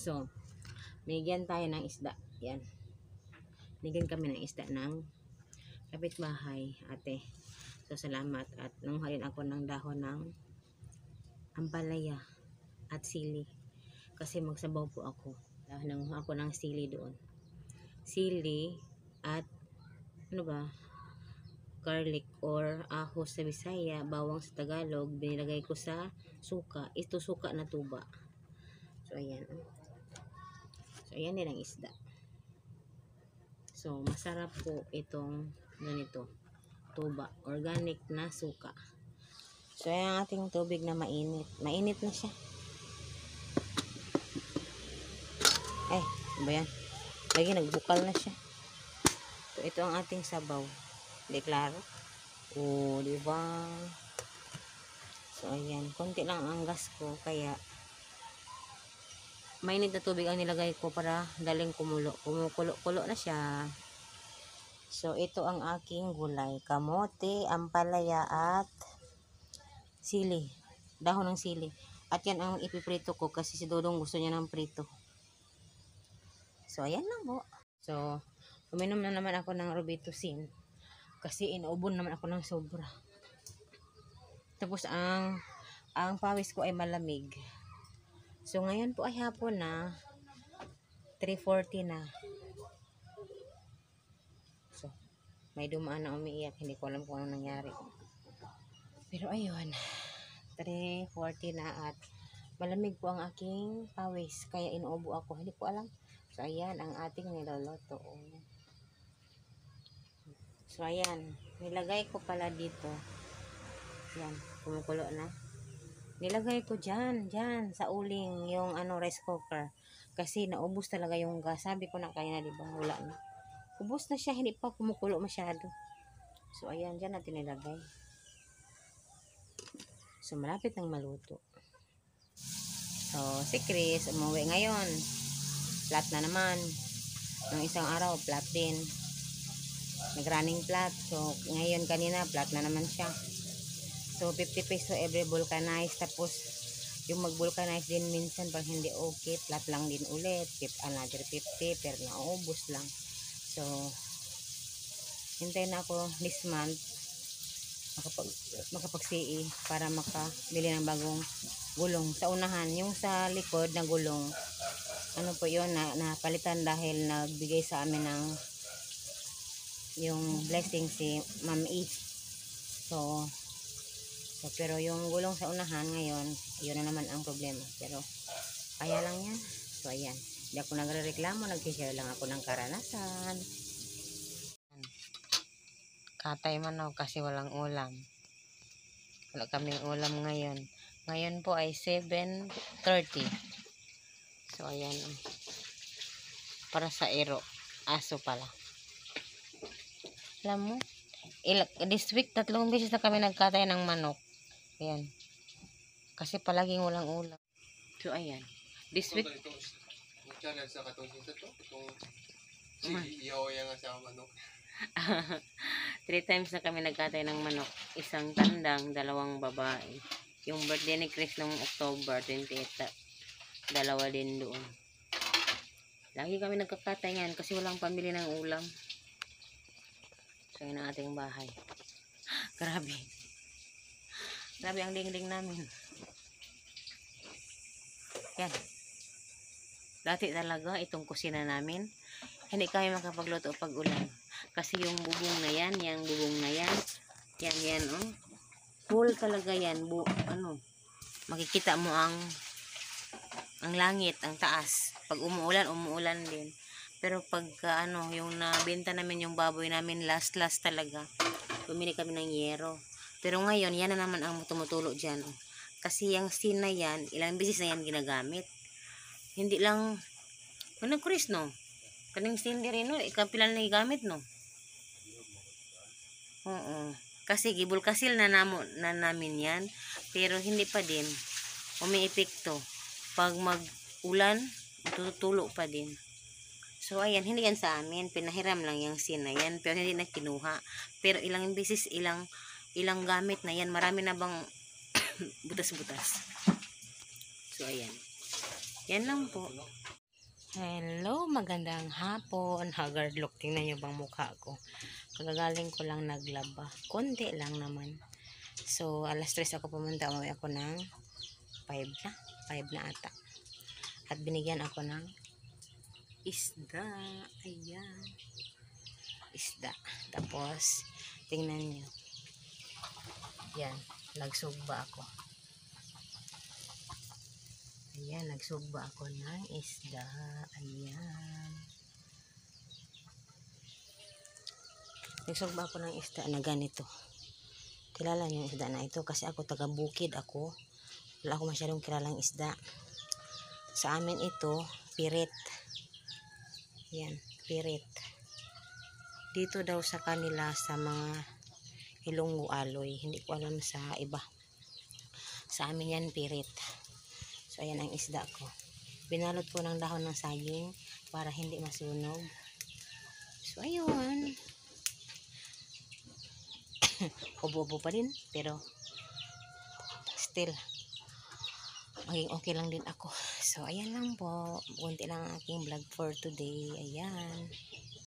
So, binigyan tayo ng isda. Yan. Binigyan kami ng isda ng kapitbahay, ate. So, salamat. At nungha rin ako ng dahon ng ampalaya at sili. Kasi magsabaw po ako. Nanguha ako ng sili doon. Sili at ano ba? garlic or ahos sa Bisaya, bawang sa Tagalog, binilagay ko sa suka. Ito suka na tuba. So, ayan. So, ayan din ang isda. So, masarap po itong ganito. Tuba. Organic na suka. So, ayan ang ating tubig na mainit. Mainit na siya. Eh, ba yan? Lagi nagbukal na siya. So, ito ang ating sabaw. Hindi klaro. O, di ba? So, ayan. Konti lang ang gas ko. Kaya, mainit na tubig ang nilagay ko para daling kumulo. Kumukulo-kulo na siya. So, ito ang aking gulay. Kamote, ampalaya, at sili. Dahon ng sili. At yan ang ipiprito ko kasi si Dodong gusto niya ng prito. So, ayan lang po. So, uminom na naman ako ng Robitussin. Kasi inuubon naman ako ng sobra. Tapos, ang ang pawis ko ay malamig. So, ngayon po ay hapon na 3.40 na. So, may dumaan na umiiyak. Hindi ko alam kung ano nangyari. Pero ayun, 3.40 na at malamig po ang aking pawis. Kaya inuubo ako. Hindi ko alam. So, ayan ang ating niloloto. So, ayan. Nilagay ko pala dito. Yan. Kumukulo na. Nilagay ko dyan, dyan, sa uling, yung ano, rice cooker. Kasi naubos talaga yung gas. Sabi ko na kaya na, di ba? Wala na. Ubos na siya, hindi pa kumukulo masyado. So, ayan, dyan natin nilagay. So, malapit nang maluto. So, si Chris, umuwi ngayon. Flat na naman. Nung isang araw, flat din. Nag-running flat. So, ngayon kanina, flat na naman siya. So, 50 peso every vulcanize. Tapos, yung mag-vulcanize din minsan pag hindi okay, flat lang din ulit. Another 50, pero naubos lang. So, hintay na ako this month makapag, makapag-CE para makabili ng bagong gulong. Sa unahan, yung sa likod na gulong, ano po yun, na, napalitan dahil nagbigay sa amin ng yung blessing si Ma'am E. So, So, pero yung gulong sa unahan ngayon, yun na naman ang problema. Pero, kaya lang yan. So, ayan. Hindi ako nagre-reklamo, nag-share lang ako ng karanasan. Katay manok kasi walang ulam. Wala kaming ulam ngayon. Ngayon po ay 7.30. So, ayan. Para sa ero. Aso pala. Alam mo, this week, tatlong beses na kami nagkatay ng manok. Ayan. Kasi palaging walang ulam. So, ayan. This week, Ito, ito, channel sa katong sa to. Itong si Mm. nga sa manok. three times na kami nagkatay ng manok. Isang tandang, dalawang babae. Yung birthday ni Chris nung October 28, ta- dalawa din doon. Lagi kami nagkakatay ngayon kasi walang pamili ng ulam. So, yun ang ating bahay. Grabe. Grabe ang dingding namin. Yan. Dati talaga itong kusina namin, hindi kami makapagluto pag ulan. Kasi yung bubong na yan, yung bubong na yan, yan, yan, oh. Full talaga yan, bu, ano, makikita mo ang, ang langit, ang taas. Pag umuulan, umuulan din. Pero pag, ano, yung nabenta namin yung baboy namin, last, last talaga. Bumili kami ng yero. Pero ngayon, yan na naman ang tumutulo dyan. oh. Kasi yung sin na yan, ilang beses na yan ginagamit. Hindi lang, ano, Chris, no? Kaning sin di rin, no? Ikapilan na igamit, no? Oo. Kasi gibul kasil na, namo, na namin yan. Pero hindi pa din. Umiipikto. Pag mag-ulan, tutulo pa din. So, ayan, hindi yan sa amin. Pinahiram lang yung sin na yan. Pero hindi na kinuha. Pero ilang beses, ilang ilang gamit na yan. Marami na bang butas-butas. So, ayan. Yan lang po. Hello, magandang hapon. Haggard look. Tingnan nyo bang mukha ko. Kagagaling ko lang naglaba. Konti lang naman. So, alas 3 ako pumunta. Umuwi ako ng 5 na. 5 na ata. At binigyan ako ng isda. Ayan. Isda. Tapos, tingnan nyo. Yan. Nagsugba ako. Ayan, nagsugba ako ng isda. Ayan. Nagsugba ako ng isda na ganito. Kilala niyo yung isda na ito kasi ako taga bukid ako. Wala ako masyadong kilalang isda. Sa amin ito, pirit. Yan, pirit. Dito daw sa kanila sa mga Ilonggo Aloy. Hindi ko alam sa iba. Sa amin yan, pirit. So, ayan ang isda ko. Binalot ko ng dahon ng saging para hindi masunog. So, ayun. Ubo-ubo pa din. Pero, still, maging okay lang din ako. So, ayan lang po. Kunti lang ang aking vlog for today. Ayan.